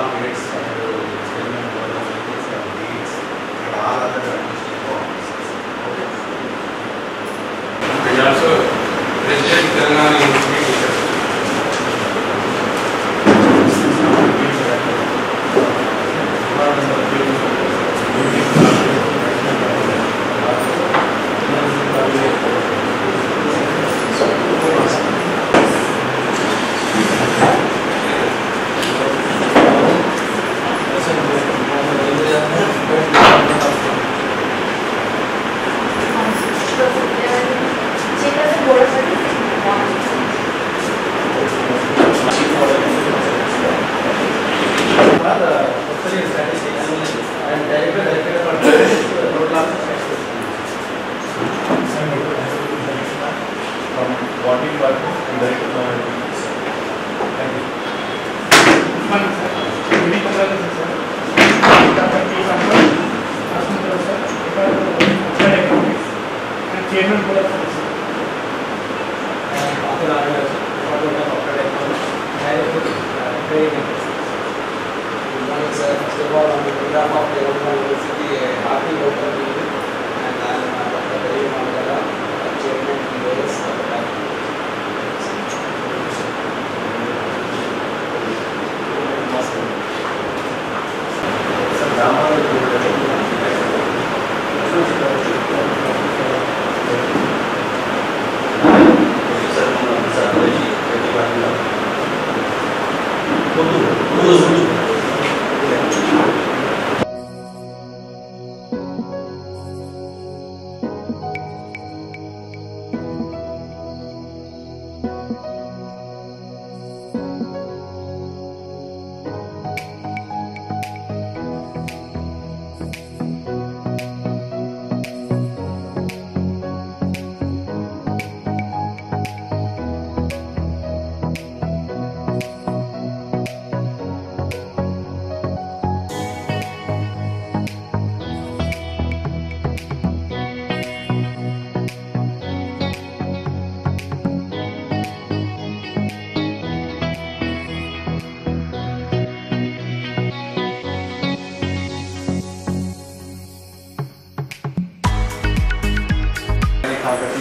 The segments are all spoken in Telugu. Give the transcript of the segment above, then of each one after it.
five minutes. Uh,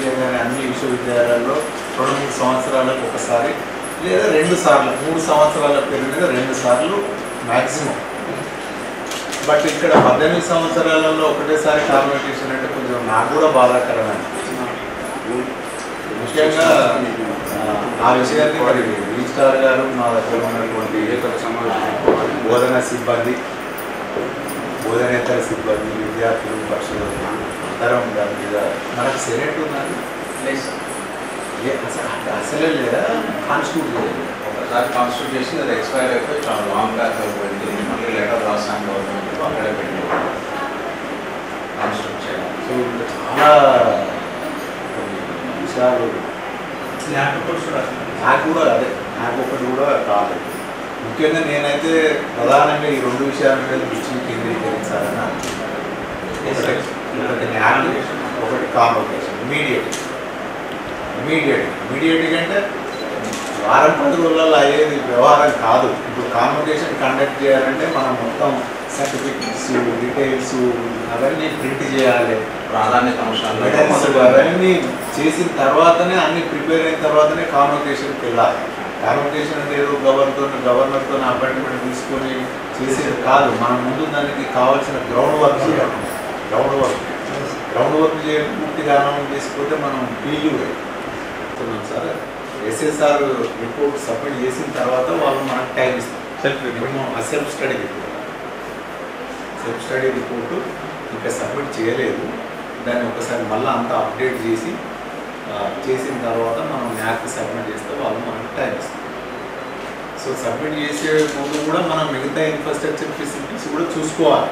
కాకతీయ కానీ అన్ని విశ్వవిద్యాలయాల్లో రెండు మూడు సంవత్సరాలకు ఒకసారి లేదా రెండు సార్లు మూడు సంవత్సరాల పెరిగిన రెండు సార్లు మ్యాక్సిమం బట్ ఇక్కడ పద్దెనిమిది సంవత్సరాలలో ఒకటేసారి కాన్వర్టేషన్ అంటే కొంచెం నాకు కూడా బాధాకరమే ముఖ్యంగా ఆ, విషయాన్ని మరి రిజిస్టార్ గారు మా దగ్గర ఉన్నటువంటి బోధనా బోధన సిబ్బంది బోధనేతర సిబ్బంది విద్యార్థులు పక్షులు అందరం దాని మీద మనకు సెనెట్ ఉన్నది ఏ అసలు అసలే లేదా? కాన్స్టిట్యూట్ చేయలేదు ఒకసారి కాన్స్టిట్యూట్ చేసి అది ఎక్స్పైర్ అయిపోయి చాలా లాంగ్ బ్యాక్ అయిపోయింది మళ్ళీ లెటర్ రాసాను గవర్నమెంట్ అక్కడే పెట్టి కాన్స్టిట్యూట్ చేయాలి. సో చాలా విషయాలు. నాకు కూడా అదే. నాకు ఒకటి కూడా కాలేదు ముఖ్యంగా నేనైతే ప్రధానంగా ఈ రెండు విషయాల మీద దృష్టిని కేంద్రీకరించాలని అనుకుంటున్నాను. ఒకటి ఒకటి న్యాయం ఒకటి కాంపొకేషన్ ఇమీడియట్ ఇమీడియట్ ఇమీడియట్ అంటే వారం పది రోజులలో అయ్యేది వ్యవహారం కాదు. ఇప్పుడు కాంపిటీషన్ కండక్ట్ చేయాలంటే మనం మొత్తం సర్టిఫికెట్స్ డీటెయిల్స్ అవన్నీ ప్రింట్ చేయాలి. ప్రాధాన్యత అంశాలు. అవన్నీ చేసిన తర్వాతనే అన్ని ప్రిపేర్ అయిన తర్వాతనే కాన్వకేషన్కి వెళ్ళాలి. కాన్వకేషన్ అంటే ఏదో గవర్నర్తో గవర్నర్తో అపాయింట్మెంట్ తీసుకొని చేసేది కాదు. మనం ముందు దానికి కావాల్సిన గ్రౌండ్ వర్క్ చేయాలి. గ్రౌండ్ వర్క్ గ్రౌండ్ వర్క్ చేయడం పూర్తిగా అనౌన్స్ చేసుకుంటే మనం పీయూ చెప్తున్నాం సార్. ఎస్ఎస్ఆర్ రిపోర్ట్ సబ్మిట్ చేసిన తర్వాత వాళ్ళు మనకు టైం ఇస్తారు. Self self study report. Self study report ఇంకా సబ్మిట్ చేయలేదు. దాన్ని ఒకసారి మళ్ళీ అంతా అప్డేట్ చేసి చేసిన తర్వాత మనం మ్యాథ్ సబ్మిట్ చేస్తే వాళ్ళు మనకు టైం ఇస్తారు. సో సబ్మిట్ చేసే ముందు కూడా మనం మిగతా ఇన్ఫ్రాస్ట్రక్చర్ ఫెసిలిటీస్ కూడా చూసుకోవాలి.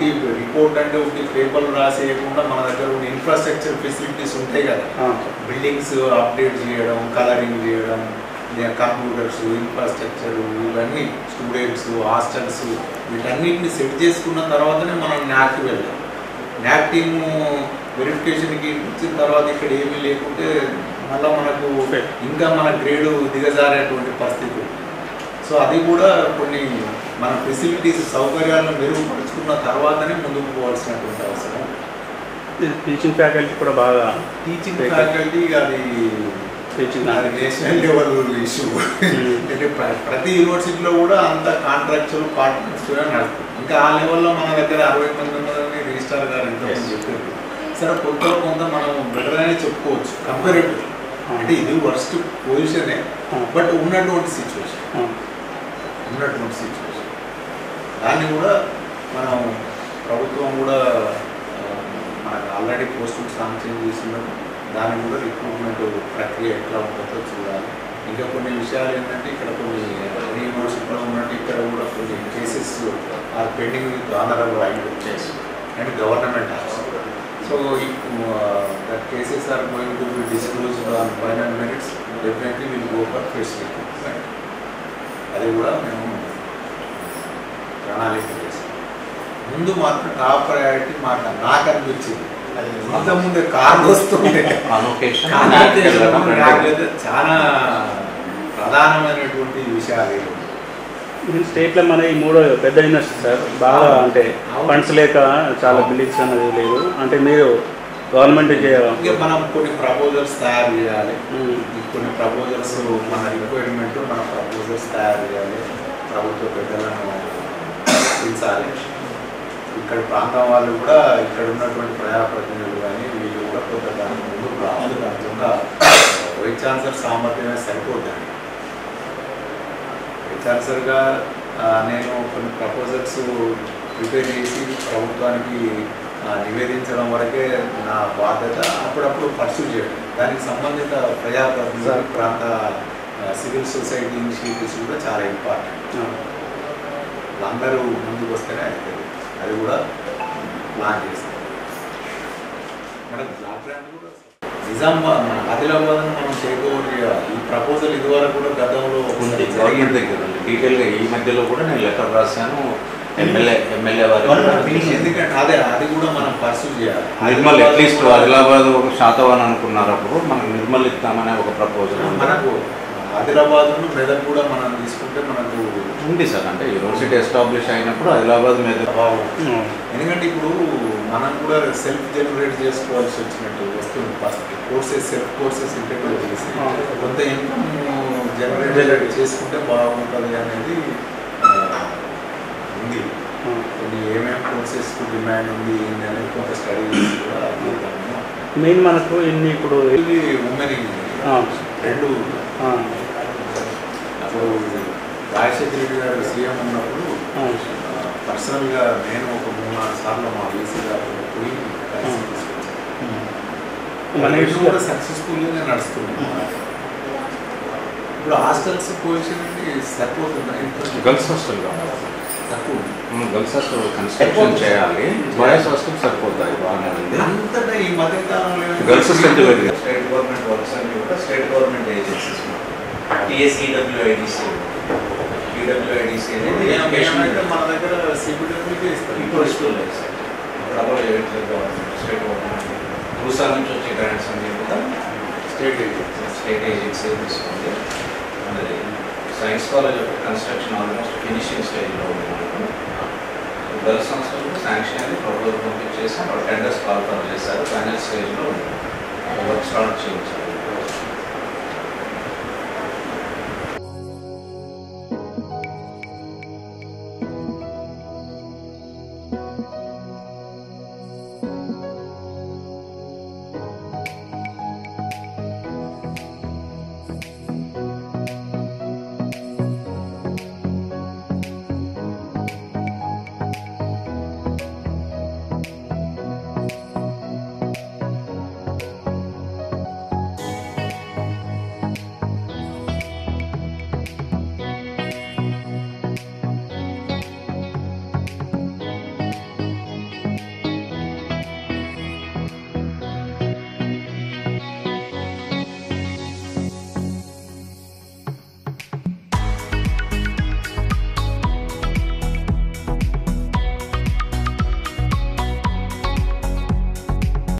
ఉట్టి రిపోర్ట్ అంటే ఉట్టి పేపర్లు రాసేయకుండా మన దగ్గర ఉన్న ఇన్ఫ్రాస్ట్రక్చర్ ఫెసిలిటీస్ ఉంటాయి కదా. బిల్డింగ్స్ అప్డేట్ చేయడం కలరింగ్ చేయడం కంప్యూటర్స్ ఇన్ఫ్రాస్ట్రక్చర్ ఇవన్నీ స్టూడెంట్స్ హాస్టల్స్ వీటన్నిటిని సెట్ చేసుకున్న తర్వాతనే మనం న్యాక్కి వెళ్దాం. న్యాక్ టీము వెరిఫికేషన్కి ఇచ్చిన తర్వాత ఇక్కడ ఏమీ లేకుంటే మళ్ళీ మనకు ఇంకా మన గ్రేడు దిగజారేటువంటి పరిస్థితి ఉంది. సో అది కూడా కొన్ని మన ఫెసిలిటీస్ సౌకర్యాలను మెరుగుపరుచుకున్న తర్వాతనే ముందుకు పోవాల్సినటువంటి అవసరం. టీచింగ్ ఫ్యాకల్టీ కూడా బాగా టీచింగ్. ఫ్యాకల్టీ అది టీచింగ్ అది నేషనల్ లెవెల్ ఇష్యూ అంటే ప్ర- ప్రతి యూనివర్సిటీలో కూడా అంత కాంట్రాక్చువల్ పార్ట్నర్స్ నడుస్తుంది ఇంకా ఆ లెవెల్లో మన దగ్గర అరవై మంది ఉన్నారని రిజిస్టార్ గారు Yes. చెప్పారు. సరే కొంత కొంత మనం బెటర్ అని చెప్పుకోవచ్చు. కంపారిటివ్ అంటే ఇది వర్స్ట్ పొజిషనే బట్ ఉన్నటువంటి సిచ్యువేషన్ ఉన్నటువంటి సిచ్యువేషన్ దాన్ని కూడా మనం ప్రభుత్వం కూడా ఆ, మనకు ఆల్రెడీ పోస్టులు శాంక్షన్ చేసినట్టు దాన్ని కూడా రిక్రూట్మెంట్ ప్రక్రియ ఎట్లా ఉంటుందో చూడాలి. ఇంకా కొన్ని విషయాలు ఏంటంటే ఇక్కడ కొన్ని యూనివర్సిటీలో ఉన్నట్టు ఇక్కడ కూడా కొన్ని cases are pending with honourable IT and government also so that cases are going to be disclosed on final merits definitely will go for phase recruitment అది కూడా మేము ప్రణాళిక చేస్తాం ముందు మాత్రం టాప్ ప్రయారిటీ మాట నాకు అనిపించింది. ఇంతకుముందు కార్లు వస్తుంటే. చాలా ప్రధానమైనటువంటి విషయాలు. స్టేట్లో మన ఈ మూడో పెద్ద యూనివర్సిటీ సార్ బాగా అంటే ఫండ్స్ లేక చాలా బిల్డింగ్స్ అనేది లేదు. అంటే మీరు గవర్నమెంట్ ఇంకా మనం కొన్ని ప్రపోజల్స్ తయారు చేయాలి. కొన్ని ప్రపోజల్స్ మన రిక్వైర్మెంట్ మన ప్రపోజల్స్ తయారు చేయాలి. ప్రభుత్వ పెద్దలను పిలిచాలి. ఇక్కడ ప్రాంతం వాళ్ళు కూడా ఇక్కడ ఉన్నటువంటి ప్రజాప్రతినిధులు కానీ వీళ్ళు కూడా కొంత దాని ముందుకు రావాలి ఒక వైస్ ఛాన్సలర్ సామర్థ్యమే సరిపోద్దండి వైస్ ఛాన్సలర్గా నేను కొన్ని ప్రపోజల్స్ ప్రిపేర్ చేసి ప్రభుత్వానికి నివేదించడం వరకే నా బాధ్యత అప్పుడప్పుడు పర్సూ చేయడం. దానికి సంబంధిత ప్రజాప్రతినిధులు సార్. ప్రాంత సివిల్ సొసైటీ ఇనిషియేటివ్స్ కూడా చాలా ఇంపార్టెంట్. అందరూ ముందుకు వస్తేనే అవుతుంది అది కూడా ప్లాన్ చేస్తాం. మనకు బ్లాక్ గ్రాంట్ కూడా నిజామాబాద్ మన ఆదిలాబాద్ మనం టేక్ ఓవర్ చేయాలి ఈ ప్రపోజల్ ఇదివరకు కూడా గతంలో ఉంది. గవర్నమెంట్ దగ్గర డీటెయిల్గా ఈ మధ్యలో కూడా నేను లెటర్ రాశాను. ఎమ్మెల్యే ఎమ్మెల్యే వారికి ఎందుకంటే అదే అది కూడా మనం పర్సూ చేయాలి. నిర్మల్ అట్లీస్ట్ ఆదిలాబాద్ ఒక శాతవాన్ అనుకున్నారు అప్పుడు మనం నిర్మల్ ఇస్తామనే ఒక ప్రపోజల్ మనకు ఆదిలాబాద్ మెదక్ కూడా మనం తీసుకుంటే మనకు ఉంది సార్ అంటే యూనివర్సిటీ ఎస్టాబ్లిష్ అయినప్పుడు ఆదిలాబాద్ మీద ప్రభావం ఎందుకంటే ఇప్పుడు మనం కూడా సెల్ఫ్ జనరేట్ చేసుకోవాల్సి వచ్చినట్టు వస్తుంది. First courses self courses interview చేసి కొంత ఇన్కమ్ జనరేట్ చేసుకుంటే బాగుంటుంది అనేది ఉంది. కొన్ని ఏమేమి కోర్సెస్కు డిమాండ్ ఉంది ఏంటి అనేది కొంత స్టడీ కూడా. మెయిన్ మనకు ఇన్ని ఇప్పుడు ఇది ఉమెన్ ఆ, రెండు ఆ, అప్పుడు రాజశేఖర రెడ్డి గారు సీఎం ఉన్నప్పుడు పర్సనల్గా నేను ఒక మూడు నాలుగు సార్లు మా వీసీ గారు పోయి. మన ఇష్టం. కూడా సక్సెస్ఫుల్గానే నడుస్తుంది ఇప్పుడు హాస్టల్స్ పొజిషన్ సరిపోతుందా? గర్ల్స్ హాస్టల్ కావాలి తక్కువ. గర్ల్స్ హాస్టల్ కన్స్ట్రక్షన్ చేయాలి. బాయ్స్ హాస్టల్ సరిపోతాయి బాగానే ఉంది? అంతటా ఈ మధ్య కాలంలో girls strength state government works అన్ని కూడా state government agencies TSEWIDC EWIDC అనేది ఏమంటే మన దగ్గర సిబిడబ్ల్యూకే ఇస్తారు. ఇప్పుడు సార్ స్టేట్ గవర్నమెంట్ రూసా నుంచి వచ్చే గ్రాంట్స్ అన్ని కూడా స్టేట్ స్టేట్ ఏజెన్సీ తీసుకుంది. అది సైన్స్ కాలేజ్ యొక్క కన్స్ట్రక్షన్ ఆల్మోస్ట్ ఫినిషింగ్ స్టేజ్లో ఉంది మనకు గర్ల్స్ హాస్టల్ శాంక్షన్ అనేది ప్రభుత్వం పంపించేసి టెండర్స్ కాల్